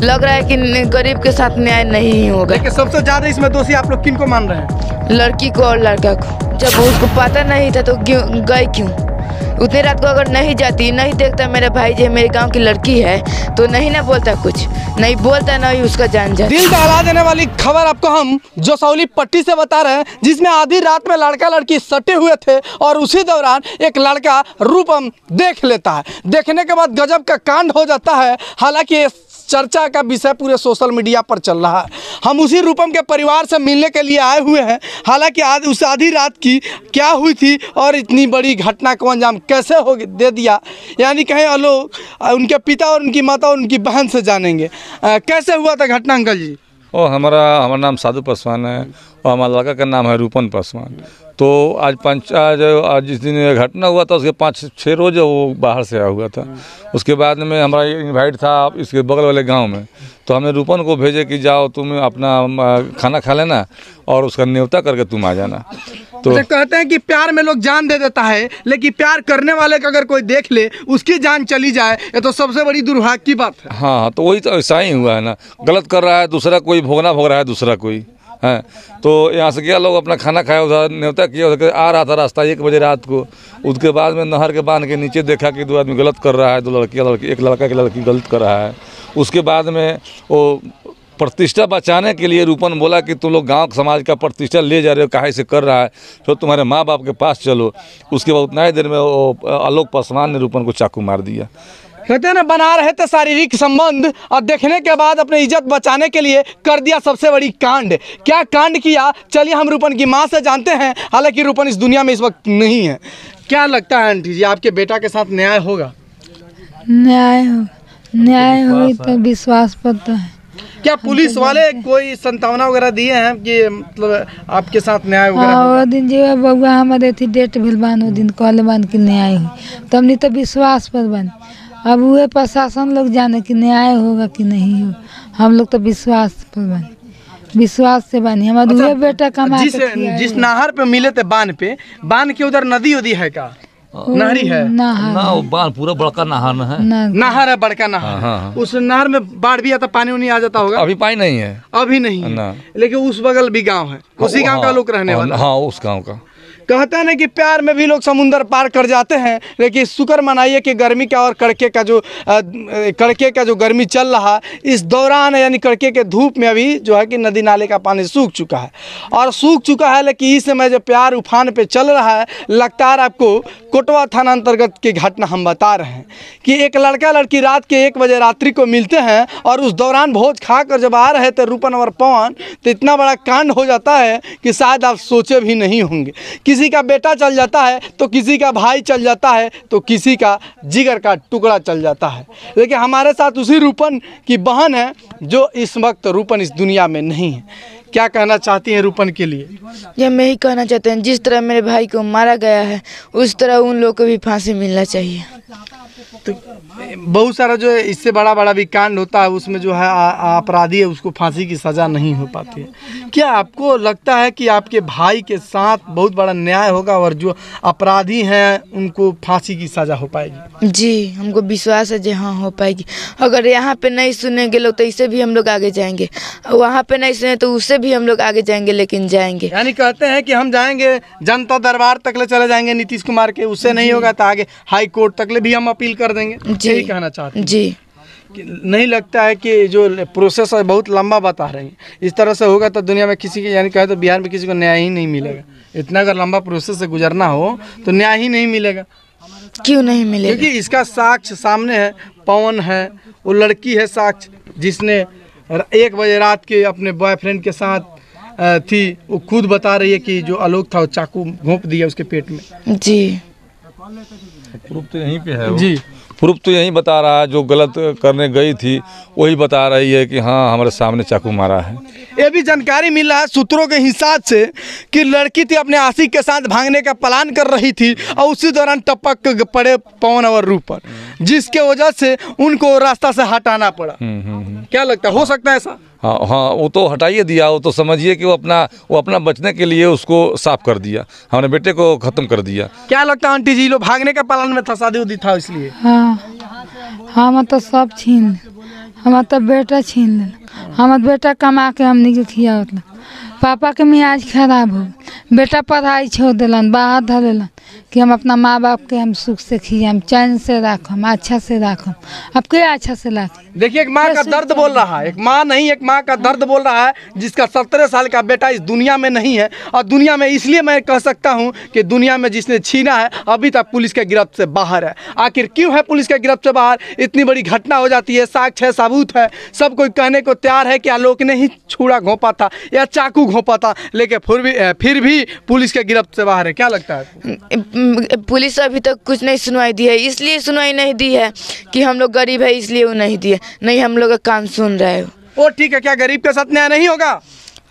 लग रहा है कि गरीब के साथ न्याय नहीं होगा। लेकिन सबसे ज़्यादा इसमें दोषी आप लोग किन को मान रहे हैं? लड़की को और लड़का को। जब उसको पता नहीं था तो गए क्यों? उतनी रात को अगर नहीं जाती नहीं देखता मेरा भाई जी मेरे गाँव की लड़की है तो नहीं ना बोलता कुछ। नहीं बोलता ना ही उसका जान जाता। दिल दहला देने वाली खबर आपको हम जोसौली पट्टी से बता रहे हैं जिसमें आधी रात में लड़का लड़की सटे हुए थे और उसी दौरान एक लड़का रूपम देख लेता है। देखने के बाद गजब का कांड हो जाता है। हालाँकि चर्चा का विषय पूरे सोशल मीडिया पर चल रहा है। हम उसी रूपम के परिवार से मिलने के लिए आए हुए हैं। हालाँकि आज उस आधी रात की क्या हुई थी और इतनी बड़ी घटना को अंजाम कैसे हो दे दिया। यानी कहें लोग उनके पिता और उनकी माता और उनकी बहन से जानेंगे। आ, कैसे हुआ था घटना अंकल जी? ओ हमारा हमारा नाम साधु पासवान है। और हमारे लड़का का नाम है रूपन पासवान। तो आज पंच आज आज जिस दिन ये घटना हुआ था उसके पाँच छः रोज वो बाहर से आया हुआ था। उसके बाद में हमारा इन्वाइट था इसके बगल वाले गाँव में। तो हमने रूपन को भेजे कि जाओ तुम अपना खाना खा लेना और उसका न्योता करके तुम आ जाना। तो कहते हैं कि प्यार में लोग जान दे देता है लेकिन प्यार करने वाले का अगर कोई देख ले उसकी जान चली जाए ये तो सबसे बड़ी दुर्भाग्य की बात हाँ। हाँ तो वही तो ऐसा ही हुआ है ना। गलत कर रहा है दूसरा कोई भोगना भोग रहा है दूसरा कोई। है। तो यहाँ से गया, लोग अपना खाना खाया, उधर न्योता किया, उधर आ रहा था रास्ता एक बजे रात को। उसके बाद में नहर के बाँध के नीचे देखा कि दो आदमी गलत कर रहा है, दो लड़की लड़की, एक लड़का, एक लड़की गलत कर रहा है। उसके बाद में वो प्रतिष्ठा बचाने के लिए रूपन बोला कि तुम लोग गाँव समाज का प्रतिष्ठा ले जा रहे हो, काहे से कर रहा है तो तुम्हारे माँ बाप के पास चलो। उसके बाद उतना ही देर में वो आलोक पासवान ने रूपन को चाकू मार दिया। कहते हैं ना बना रहे थे शारीरिक संबंध और देखने के बाद अपनी इज़्ज़त बचाने के लिए कर दिया सबसे बड़ी कांड। क्या कांड किया? चलिए हम रूपन की माँ से जानते हैं हालाँकि रूपन इस दुनिया में इस वक्त नहीं है। क्या लगता है आंटी जी आपके बेटा के साथ न्याय होगा? न्याय हो न्याय हुई तो विश्वास पड़ता है। क्या पुलिस वाले कोई संतावना वगैरह दिए हैं कि मतलब आपके साथ न्याय वगैरह हाँ होगा? वो दिन जो बउआ हमारे थी डेट भेल बान दिन कहले बान कि न्याय हुई। तब नहीं तो विश्वास पर बन अब हुए प्रशासन लोग जाने कि न्याय होगा कि नहीं हो। हम लोग तो विश्वास पर बने। विश्वास से बनी। हमारे हुए बेटा कमा जिस के जिस नहर पे मिले थे बाँध पे बाँध के उधर नदी उदी है का नहरी है? नहर। ना वो बाँध पूरा बड़का नहान है। नहर। है बड़का नहर। हाँ, हाँ। उस नहर में बाढ़ भी आता पानी उनी आ जाता होगा? अभी पानी नहीं है। अभी नहीं है। लेकिन उस बगल भी गाँव है। उसी गाँव का हाँ, लोग रहने हाँ, वाला हाँ उस गाँव का। कहते हैं कि प्यार में भी लोग समुंदर पार कर जाते हैं, लेकिन शुक्र मनाइए कि गर्मी का और कड़के का जो कड़के का जो गर्मी चल रहा, इस दौरान यानी कड़के के धूप में अभी जो है कि नदी नाले का पानी सूख चुका है। और सूख चुका है, लेकिन इस समय जो प्यार उफान पे चल रहा है लगता है आपको कोटवा थाना अंतर्गत की घटना हम बता रहे हैं कि एक लड़का लड़की रात के एक बजे रात्रि को मिलते हैं और उस दौरान भोज खा कर जब आ रहे थे रूपन और पवन तो इतना बड़ा कांड हो जाता है कि शायद आप सोचे भी नहीं होंगे। किसी का बेटा चल जाता है तो किसी का भाई चल जाता है तो किसी का जिगर का टुकड़ा चल जाता है। लेकिन हमारे साथ उसी रूपन की बहन है, जो इस वक्त रूपन इस दुनिया में नहीं है। क्या कहना चाहती हैं रूपन के लिए? यह मैं ही कहना चाहते हैं, जिस तरह मेरे भाई को मारा गया है, उस तरह उन लोग को भी फांसी मिलना चाहिए। तो बहुत सारा जो है इससे बड़ा बड़ा भी कांड होता है उसमें जो है अपराधी है उसको फांसी की सज़ा नहीं हो पाती है। क्या आपको लगता है कि आपके भाई के साथ बहुत बड़ा न्याय होगा और जो अपराधी हैं उनको फांसी की सज़ा हो पाएगी? जी हमको विश्वास है जी हाँ हो पाएगी। अगर यहाँ पे नहीं सुनेंगे लोग तो इससे भी हम लोग आगे जाएँगे। वहाँ पे नहीं सुने तो उससे भी हम लोग आगे जाएँगे लेकिन जाएँगे। यानी कहते हैं कि हम जाएँगे जनता दरबार तक ले चले जाएँगे नीतीश कुमार के उससे नहीं होगा तो आगे हाई कोर्ट तक ले भी हम अपील कर देंगे। यही कहना चाहते हैं। जी। नहीं लगता है कि जो प्रोसेस है बहुत लंबा बता रही हैं। इस तरह से होगा तो दुनिया में किसी के यानी कहे तो बिहार में किसी को न्याय ही नहीं मिलेगा। इतना अगर लंबा प्रोसेस से गुजरना हो तो न्याय ही नहीं मिलेगा। क्यों नहीं मिलेगा? क्योंकि इसका साक्ष्य सामने है पवन है वो लड़की है साक्ष्य जिसने एक बजे रात के अपने बॉयफ्रेंड के साथ थी वो खुद बता रही है कि जो आलोक था वो चाकू घोंप दिया उसके पेट में। जी। प्रूफ तो यहीं पे है जी। प्रूफ तो यहीं बता रहा है जो गलत करने गई थी वही बता रही है कि हाँ हमारे सामने चाकू मारा है। ये भी जानकारी मिल रहा है सूत्रों के हिसाब से कि लड़की थी अपने आशिक के साथ भागने का प्लान कर रही थी और उसी दौरान टपक पड़े पवन और रूपर जिसके वजह से उनको रास्ता से हटाना पड़ा। हम्म, हम्म, हम्म। क्या लगता है? हो सकता है ऐसा? हाँ हाँ वो तो हटाइए दिया वो तो समझिए कि वो अपना वो अपना बचने के लिए उसको साफ़ कर दिया। हमारे बेटे को ख़त्म कर दिया। क्या लगता है आंटी जी लोग भागने का पालन में था शादी उदी था इसलिए? हाँ हम तो सब छीन हमार तो बेटा छीन लेना हमार बेटा कमा के हमनी के ला पापा के मियाज खराब हो बेटा पढ़ाई छोड़ दिलन बाहर धरेलन कि हम अपना माँ बाप के हम सुख से खियाम चैन से राखम अच्छा से राखम अब के अच्छा से राखी? देखिए एक माँ का दर्द बोल रहा है। एक माँ नहीं एक माँ का दर्द बोल रहा है जिसका सत्रह साल का बेटा इस दुनिया में नहीं है। और दुनिया में इसलिए मैं कह सकता हूँ कि दुनिया में जिसने छीना है अभी तक पुलिस के गिरफ्त से बाहर है। आखिर क्यों है पुलिस के गिरफ्त से बाहर? इतनी बड़ी घटना हो जाती है साक्ष्य है सबूत है। सब कोई कहने को तैयार है कि आलोक ने ही छुरा घोंपा था या चाकू घोंपा था लेकिन फिर भी फिर भी पुलिस के गिरफ्त से बाहर है। क्या लगता है? पुलिस अभी तक कुछ नहीं सुनवाई दी है इसलिए सुनवाई नहीं दी है कि हम लोग गरीब है इसलिए वो नहीं दिए। नहीं हम लोग का काम सुन रहे हो। ओ ठीक है क्या गरीब के साथ न्याय नहीं होगा?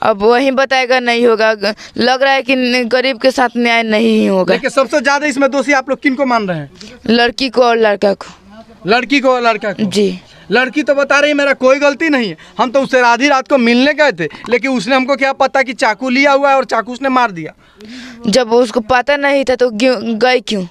अब वही बताएगा नहीं होगा। लग रहा है कि गरीब के साथ न्याय नहीं होगा। लेकिन सबसे ज़्यादा इसमें दोषी आप लोग किन को मान रहे हैं? लड़की को और लड़का को। लड़की को और लड़का को? जी। लड़की तो बता रही है मेरा कोई गलती नहीं है। हम तो उससे आधी रात को मिलने गए थे लेकिन उसने हमको क्या पता कि चाकू लिया हुआ है और चाकू उसने मार दिया? जब उसको पता नहीं था तो क्यों, गई क्यों?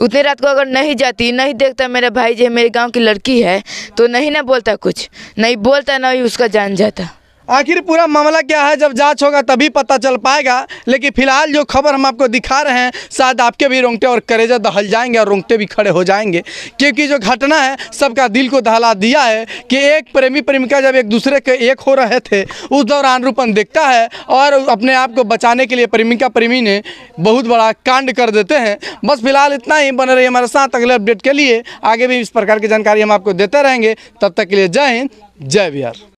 उतने रात को अगर नहीं जाती, नहीं देखता मेरा भाई जो, मेरे गाँव की लड़की है तो नहीं ना बोलता कुछ। नहीं बोलता ना ही उसका जान जाता। आखिर पूरा मामला क्या है? जब जाँच होगा तभी पता चल पाएगा। लेकिन फ़िलहाल जो खबर हम आपको दिखा रहे हैं, शायद आपके भी रोंगटे और करेजा दहल जाएँगे और रोंगटे भी खड़े हो जाएँगे। क्योंकि जो घटना है, सबका दिल को दहला दिया है कि एक प्रेमी प्रेमिका जब एक दूसरे के एक हो रहे थे, उस दौरान रूपन देखता है और अपने आप को बचाने के लिए प्रेमिका प्रेमी ने बहुत बड़ा कांड कर देते हैं। बस फ़िलहाल इतना ही बने रहिए हमारे साथ। अगले अपडेट के लिए आगे भी इस प्रकार की जानकारी हम आपको देते रहेंगे। तब तक के लिए जय हिंद, जय बिहार।